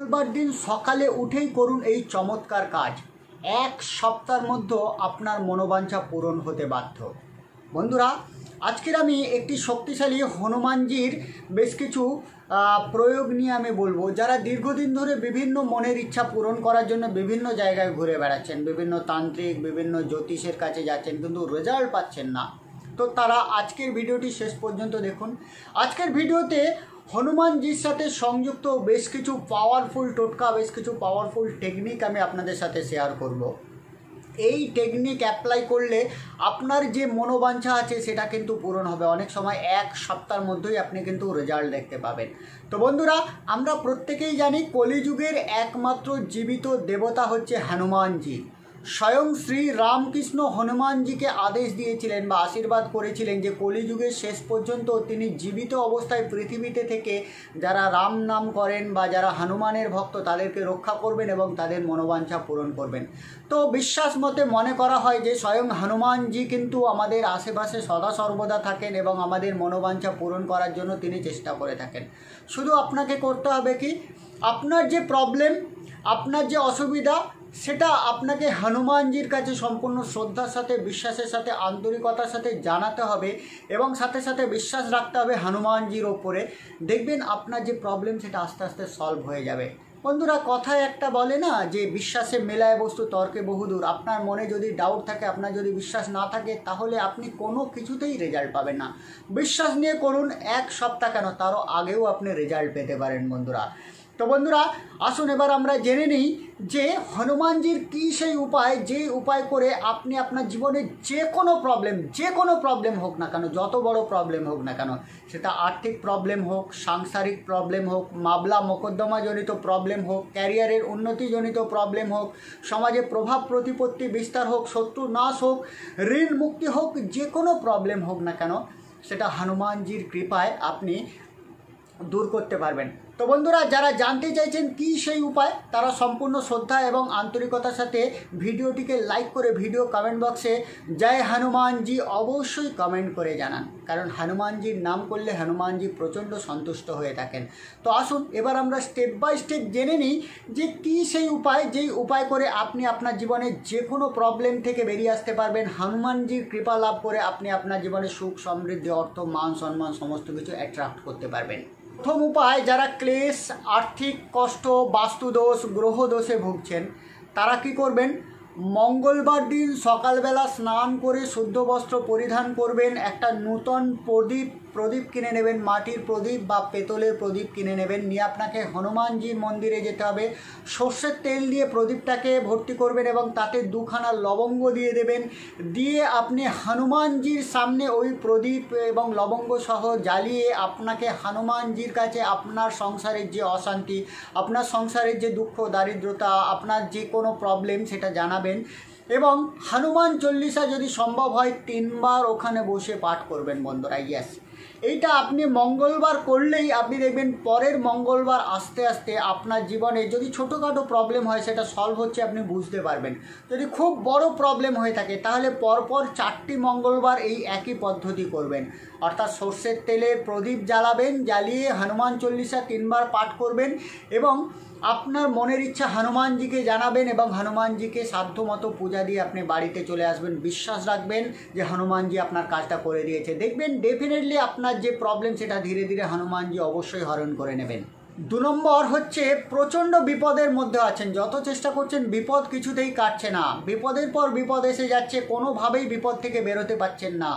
মঙ্গলবার দিন সকালে উঠেই করুন এই চমৎকার কাজ। এক সপ্তাহের মধ্যে আপনার মনোবাঞ্ছা পূরণ হতে বাধ্য। বন্ধুরা, আজকের আমি একটি শক্তিশালী হনুমানজির বেশ কিছু প্রয়োগ নিয়ে আমি বলব। যারা দীর্ঘদিন ধরে বিভিন্ন মনের ইচ্ছা পূরণ করার জন্য বিভিন্ন জায়গায় ঘুরে বেড়াচ্ছেন, বিভিন্ন তান্ত্রিক, বিভিন্ন জ্যোতিষের কাছে যাচ্ছেন, কিন্তু রেজাল্ট পাচ্ছেন না। তো তারা আজকের ভিডিওটি শেষ পর্যন্ত দেখুন। আজকের ভিডিওতে হনুমানজির সাথে সংযুক্ত বেশ কিছু পাওয়ারফুল টোটকা, বেশ কিছু পাওয়ারফুল টেকনিক আমি আপনাদের সাথে শেয়ার করব। এই টেকনিক অ্যাপ্লাই করলে আপনার যে মনোবাঞ্ছা আছে সেটা কিন্তু পূরণ হবে। অনেক সময় এক সপ্তাহের মধ্যেই আপনি কিন্তু রেজাল্ট দেখতে পাবেন। তো বন্ধুরা, আমরা প্রত্যেকেই জানি কলিযুগের একমাত্র জীবিত দেবতা হচ্ছে হনুমানজি। স্বয়ং শ্রী রামকৃষ্ণ হনুমানজিকে আদেশ দিয়েছিলেন বা আশীর্বাদ করেছিলেন যে কলিযুগের শেষ পর্যন্ত তিনি জীবিত অবস্থায় পৃথিবীতে থেকে যারা রাম নাম করেন বা যারা হনুমানের ভক্ত তাদেরকে রক্ষা করবেন এবং তাদের মনোবাঞ্ছা পূরণ করবেন। তো বিশ্বাস মতে মনে করা হয় যে স্বয়ং হনুমানজি কিন্তু আমাদের আশেপাশে সদা সর্বদা থাকেন এবং আমাদের মনোবাঞ্ছা পূরণ করার জন্য তিনি চেষ্টা করে থাকেন। শুধু আপনাকে করতে হবে কি? আপনার যে প্রবলেম আপনার যে অসুবিধা সেটা আপনাকে হনুমানজির কাছে সম্পূর্ণ শ্রদ্ধার সাথে, বিশ্বাসের সাথে, আন্তরিকতার সাথে জানাতে হবে এবং সাথে সাথে বিশ্বাস রাখতে হবে হনুমানজির ওপরে। দেখবেন আপনার যে প্রবলেম সেটা আস্তে আস্তে সলভ হয়ে যাবে। বন্ধুরা, কথায় একটা বলে না যে বিশ্বাসে মেলায় বস্তু, তর্কে বহুদূর আপনার মনে যদি ডাউট থাকে, আপনার যদি বিশ্বাস না থাকে, তাহলে আপনি কোনো কিছুতেই রেজাল্ট পাবেন না। বিশ্বাস নিয়ে করুন, এক সপ্তাহ কেন? তারও আগেও আপনি রেজাল্ট পেতে পারেন বন্ধুরা। তো বন্ধুরা, আসুন এবার আমরা জেনে নিই যে হনুমানজির কী সেই উপায়, যে উপায় করে আপনি আপনার জীবনে যে কোনো প্রবলেম যে কোনো প্রবলেম হোক না কেন, যত বড় প্রবলেম হোক না কেন, সেটা আর্থিক প্রবলেম হোক, সাংসারিক প্রবলেম হোক, মামলা মোকদ্দমাজনিত প্রবলেম হোক ক্যারিয়ারের উন্নতিজনিত প্রবলেম হোক, সমাজে প্রভাব প্রতিপত্তি বিস্তার হোক, শত্রু নাশ হোক, ঋণ মুক্তি হোক, যে কোনো প্রবলেম হোক না কেন, সেটা হনুমানজির কৃপায় আপনি দূর করতে পারবেন। তো বন্ধুরা, যারা জানতে চাইছেন কি সেই উপায়, তারা সম্পূর্ণ শ্রদ্ধা এবং আন্তরিকতার সাথে ভিডিওটিকে লাইক করে ভিডিও কমেন্ট বক্সে জয় হনুমানজি অবশ্যই কমেন্ট করে জানান। কারণ হনুমানজির নাম করলে হনুমানজি প্রচণ্ড সন্তুষ্ট হয়ে থাকেন। তো আসুন, এবার আমরা স্টেপ বাই স্টেপ জেনে নিই যে কি সেই উপায়, যেই উপায় করে আপনি আপনার জীবনে যে কোনো প্রবলেম থেকে বেরিয়ে আসতে পারবেন। হনুমানজির কৃপা লাভ করে আপনি আপনার জীবনে সুখ, সমৃদ্ধি, অর্থ, মান, সম্মান, সমস্ত কিছু অ্যাট্রাক্ট করতে পারবেন। প্রথম উপায় যারা ক্লেশ আর্থিক কষ্ট বাস্তুদোষ গ্রহদোষে ভুগছেন তারা কি করবেন? মঙ্গলবার দিন সকালবেলা স্নান করে শুদ্ধ বস্ত্র পরিধান করবেন, একটা নূতন প্রদীপ প্রদীপ কিনে নেবেন, মাটির প্রদীপ বা পেতলের প্রদীপ কিনে নেবেন। নিয়ে আপনাকে হনুমানজির মন্দিরে যেতে হবে। সর্ষের তেল দিয়ে প্রদীপটাকে ভর্তি করবেন এবং তাতে দুখানা লবঙ্গ দিয়ে দেবেন। দিয়ে আপনি হনুমানজির সামনে ওই প্রদীপ এবং লবঙ্গ সহ জ্বালিয়ে আপনাকে হনুমানজির কাছে আপনার সংসারের যে অশান্তি, আপনার সংসারের যে দুঃখ, দারিদ্রতা, আপনার যে কোনো প্রবলেম সেটা জানাবেন। এবং হনুমান চল্লিশা যদি সম্ভব হয় তিনবার ওখানে বসে পাঠ করবেন বন্ধুরা ইয়াস এইটা আপনি মঙ্গলবার করলেই আপনি দেখবেন পরের মঙ্গলবার আস্তে আস্তে আপনার জীবনে যদি ছোটোখাটো প্রবলেম হয়, সেটা সলভ হচ্ছে, আপনি বুঝতে পারবেন। যদি খুব বড় প্রবলেম হয়ে থাকে, তাহলে পরপর চারটি মঙ্গলবার এই একই পদ্ধতি করবেন। অর্থাৎ সর্ষের তেলে প্রদীপ জ্বালাবেন, জ্বালিয়ে হনুমান চল্লিশা তিনবার পাঠ করবেন এবং আপনার মনের ইচ্ছা হনুমানজিকে জানাবেন এবং হনুমানজিকে সাধ্যমতো পূজা দিয়ে আপনি বাড়িতে চলে আসবেন। বিশ্বাস রাখবেন যে হনুমানজি আপনার কাজটা করে দিয়েছে। দেখবেন ডেফিনেটলি আপনার যে প্রবলেম সেটা ধীরে ধীরে হনুমানজি অবশ্যই হরণ করে নেবেন। দু নম্বর হচ্ছে প্রচণ্ড বিপদের মধ্যে আছেন। যত চেষ্টা করছেন, বিপদ কিছুতেই কাটছে না। বিপদের পর বিপদ এসে যাচ্ছে, কোনোভাবেই বিপদ থেকে বেরোতে পারছেন না।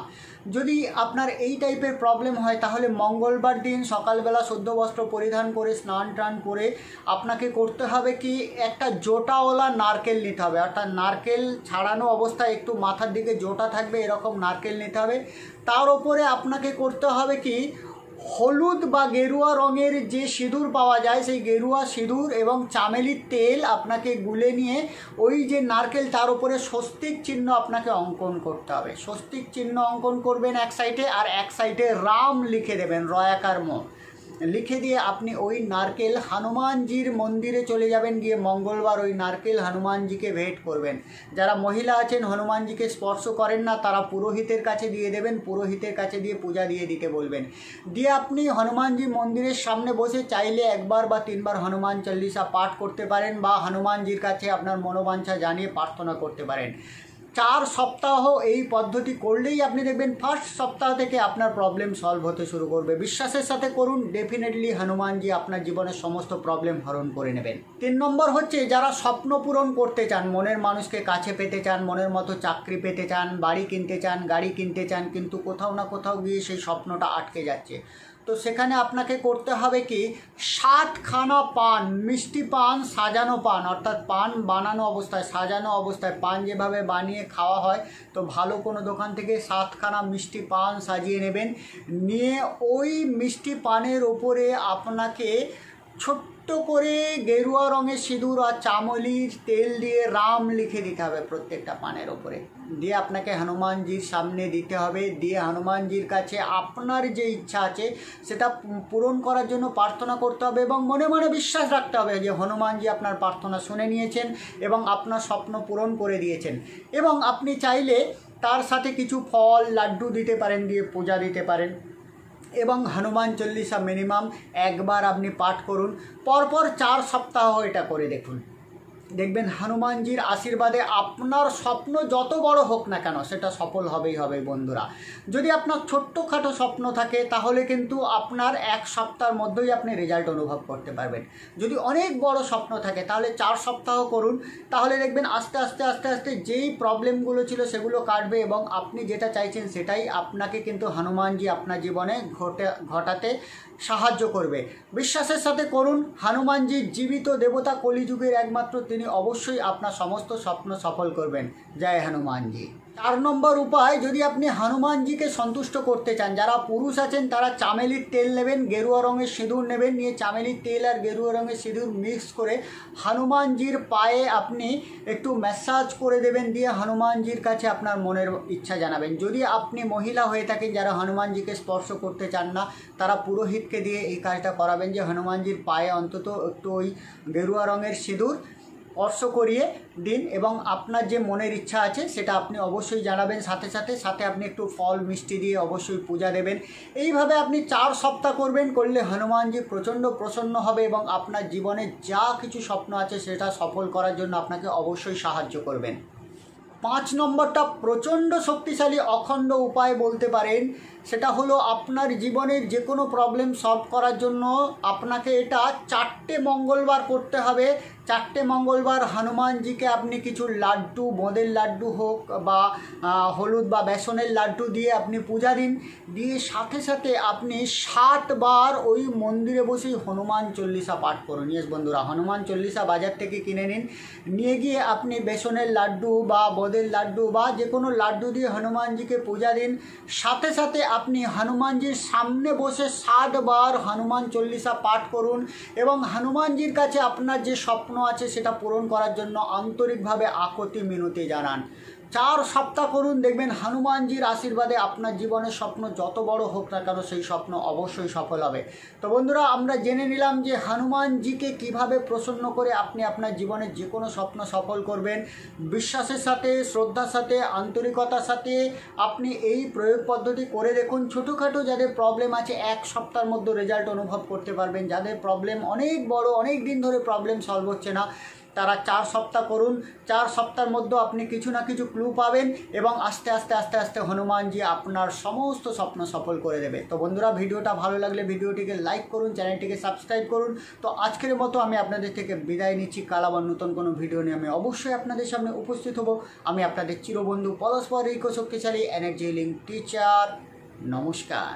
যদি আপনার এই টাইপের প্রবলেম হয়, তাহলে মঙ্গলবার দিন সকালবেলা শুদ্ধ বস্ত্র পরিধান করে, স্নান টান করে আপনাকে করতে হবে কি, একটা জোটাওয়ালা নারকেল নিতে হবে। অর্থাৎ নারকেল ছাড়ানো অবস্থায় একটু মাথার দিকে জোটা থাকবে, এরকম নারকেল নিতে হবে। তার ওপরে আপনাকে করতে হবে কি হলুদ বা গেরুয়া রঙের যে সিঁদুর পাওয়া যায়, সেই গেরুয়া সিঁদুর এবং চামেলির তেল আপনাকে গুলে নিয়ে ওই যে নারকেল, তার উপরে স্বস্তিক চিহ্ন আপনাকে অঙ্কন করতে হবে। স্বস্তিক চিহ্ন অঙ্কন করবেন এক সাইডে আর এক সাইডে রাম লিখে দেবেন, রয়াকার মো লিখে দিয়ে আপনি ওই নারকেল হনুমানজির মন্দিরে চলে যাবেন, গিয়ে মঙ্গলবার ওই নারকেল হনুমানজিকে ভেট করবেন। যারা মহিলা আছেন, হনুমানজিকে স্পর্শ করেন না, তারা পুরোহিতের কাছে দিয়ে দেবেন, পুরোহিতের কাছে দিয়ে পূজা দিয়ে দিতে বলবেন। দিয়ে আপনি হনুমানজি মন্দিরের সামনে বসে চাইলে একবার বা তিনবার হনুমান চল্লিশা পাঠ করতে পারেন বা হনুমানজির কাছে আপনার মনোবাঞ্ছা জানিয়ে প্রার্থনা করতে পারেন। চার সপ্তাহ এই পদ্ধতি করলেই আপনি দেখবেন ফার্স্ট সপ্তাহ থেকে আপনার প্রবলেম সলভ হতে শুরু করবে। বিশ্বাসের সাথে করুন ডেফিনেটলি হনুমানজি আপনার জীবনের সমস্ত প্রবলেম হরণ করে নেবেন। তিন নম্বর হচ্ছে, যারা স্বপ্ন পূরণ করতে চান, মনের মানুষকে কাছে পেতে চান, মনের মতো চাকরি পেতে চান, বাড়ি কিনতে চান, গাড়ি কিনতে চান, কিন্তু কোথাও না কোথাও গিয়ে সেই স্বপ্নটা আটকে যাচ্ছে। তো সেখানে আপনাকে করতে হবে কি? সাতখানা পান, মিষ্টি পান, সাজানো পান। অর্থাৎ পান বানানো অবস্থায়, সাজানো অবস্থায়, পান যেভাবে বানিয়ে খাওয়া হয়, তো ভালো কোনো দোকান থেকে সাতখানা মিষ্টি পান সাজিয়ে নেবেন। নিয়ে ওই মিষ্টি পানের ওপরে আপনাকে ছোট্ট করে গেরুয়া রঙের সিঁদুর আর চামলির তেল দিয়ে রাম লিখে দিতে হবে প্রত্যেকটা পানের ওপরে। দিয়ে আপনাকে হনুমানজির সামনে দিতে হবে। দিয়ে হনুমানজির কাছে আপনার যে ইচ্ছা আছে, সেটা পূরণ করার জন্য প্রার্থনা করতে হবে এবং মনে মনে বিশ্বাস রাখতে হবে যে হনুমানজি আপনার প্রার্থনা শুনে নিয়েছেন এবং আপনার স্বপ্ন পূরণ করে দিয়েছেন। এবং আপনি চাইলে তার সাথে কিছু ফল, লাড্ডু দিতে পারেন, দিয়ে পূজা দিতে পারেন। এবং হনুমান চল্লিশা মিনিমাম একবার আপনি পাঠ করুন পরপর চার সপ্তাহ এটা করে দেখুন। দেখবেন হনুমানজির আশীর্বাদে আপনার স্বপ্ন যত বড় হোক না কেন, সেটা সফল হবেই হবে বন্ধুরা। যদি আপনার ছোট্টখাটো স্বপ্ন থাকে, তাহলে কিন্তু আপনার এক সপ্তাহের মধ্যেই আপনি রেজাল্ট অনুভব করতে পারবেন। যদি অনেক বড় স্বপ্ন থাকে, তাহলে চার সপ্তাহ করুন। তাহলে দেখবেন আস্তে আস্তে আস্তে আস্তে যেই প্রবলেমগুলো ছিল সেগুলো কাটবে এবং আপনি যেটা চাইছেন সেটাই আপনাকে কিন্তু হনুমানজি আপনার জীবনে ঘটে, ঘটাতে সাহায্য করবে। বিশ্বাসের সাথে করুন, হনুমানজি জীবিত দেবতা কলিযুগের একমাত্র তিনি অবশ্যই আপনার সমস্ত স্বপ্ন সফল করবেন। জয় হনুমানজি। চার নম্বর উপায়, যদি আপনি হনুমানজিকে সন্তুষ্ট করতে চান, যারা পুরুষ আছেন, তারা চামেলির তেল নেবেন, গেরুয়া রঙের সিঁদুর নেবেন, নিয়ে চামেলির তেল আর গেরুয়া রঙের সিঁদুর মিক্স করে হনুমানজির পায়ে আপনি একটু ম্যাসাজ করে দেবেন, দিয়ে হনুমানজির কাছে আপনার মনের ইচ্ছা জানাবেন। যদি আপনি মহিলা হয়ে থাকেন, যারা হনুমানজিকে স্পর্শ করতে চান না, তারা পুরোহিতকে দিয়ে এই কাজটা করাবেন যে, হনুমানজির পায়ে অন্তত একটু ওই গেরুয়া রঙের সিঁদুর স্পর্শ করিয়ে দিন এবং আপনার যে মনের ইচ্ছা আছে সেটা আপনি অবশ্যই জানাবেন সাথে সাথে। সাথে আপনি একটু ফল, মিষ্টি দিয়ে অবশ্যই পূজা দেবেন। এইভাবে আপনি চার সপ্তাহ করবেন, করলে হনুমানজি প্রচণ্ড প্রসন্ন হবে এবং আপনার জীবনে যা কিছু স্বপ্ন আছে সেটা সফল করার জন্য আপনাকে অবশ্যই সাহায্য করবেন। পাঁচ নম্বরটা প্রচণ্ড শক্তিশালী, অখণ্ড উপায় বলতে পারেন। সেটা হলো আপনার জীবনের যে কোনো প্রবলেম সলভ করার জন্য আপনাকে এটা চারটে মঙ্গলবার করতে হবে। চারটে মঙ্গলবার হনুমানজিকে আপনি কিছু লাড্ডু, বোঁদের লাড্ডু হোক বা হলুদ বা বেসনের লাড্ডু দিয়ে আপনি পূজা দিন। দিয়ে সাথে সাথে আপনি সাতবার ওই মন্দিরে বসেই হনুমান চল্লিশা পাঠ করুন। ইয়েস বন্ধুরা, হনুমান চল্লিশা বাজার থেকে কিনে নিন। নিয়ে গিয়ে আপনি বেসনের লাড্ডু বা বোঁদের লাড্ডু বা যে কোনো লাড্ডু দিয়ে হনুমানজিকে পূজা দিন। সাথে সাথে আপনি হনুমানজির সামনে বসে সাতবার হনুমান চল্লিশা পাঠ করুন এবং হনুমানজির কাছে আপনার যে স্বপ্ন আছে সেটা পূরণ করার জন্য আন্তরিকভাবে আকতি মিনতি জানান। চার সপ্তাহ করুন, দেখবেন হনুমানজির আশীর্বাদে আপনার জীবনের স্বপ্ন যত বড় হোক না কেন সেই স্বপ্ন অবশ্যই সফল হবে। তো বন্ধুরা, আমরা জেনে নিলাম যে হনুমানজিকে কীভাবে প্রসন্ন করে আপনি আপনার জীবনের যে কোনো স্বপ্ন সফল করবেন। বিশ্বাসের সাথে, শ্রদ্ধার সাথে, আন্তরিকতার সাথে আপনি এই প্রয়োগ পদ্ধতি করে দেখুন। ছোটোখাটো যাদের প্রবলেম আছে, এক সপ্তাহের মধ্যে রেজাল্ট অনুভব করতে পারবেন। যাদের প্রবলেম অনেক বড়, অনেক দিন ধরে প্রবলেম সলভ হচ্ছে না। তারা চার সপ্তাহ করুন। চার সপ্তাহের মধ্যে আপনি কিছু না কিছু ক্লু পাবেন এবং আস্তে আস্তে আস্তে আস্তে হনুমানজি আপনার সমস্ত স্বপ্ন সফল করে দেবে। তো বন্ধুরা, ভিডিওটা ভালো লাগলে ভিডিওটিকে লাইক করুন, চ্যানেলটিকে সাবস্ক্রাইব করুন। তো আজকের মতো আমি আপনাদের থেকে বিদায় নিচ্ছি। কাল আবার নতুন কোনো ভিডিও নিয়ে আমি অবশ্যই আপনাদের সামনে উপস্থিত হব। আমি আপনাদের চিরবন্ধু পরস্পর ঐক্য শক্তিশালী এনার্জি লিঙ্ক টিচার নমস্কার।